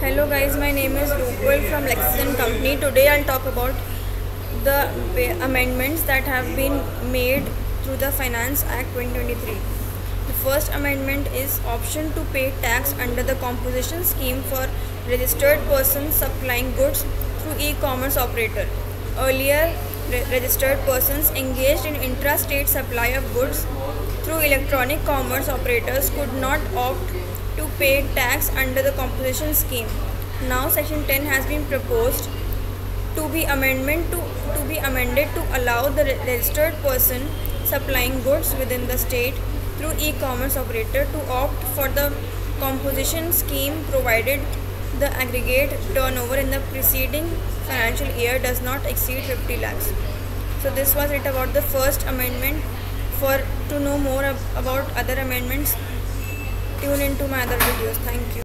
Hello guys, my name is Rupal from Lexis and Company. Today I'll talk about the amendments that have been made through the Finance Act 2023. The first amendment is option to pay tax under the composition scheme for registered persons supplying goods through e-commerce operator. Earlier, re registered persons engaged in intra-state supply of goods through electronic commerce operators could not opt to pay tax under the composition scheme. Now section 10 has been proposed to be amendment to, to be amended to allow the registered person supplying goods within the state through e-commerce operator to opt for the composition scheme provided the aggregate turnover in the preceding financial year does not exceed 50 lakhs. So this was it about the first amendment. For to know more about other amendments, tune into my other videos. Thank you.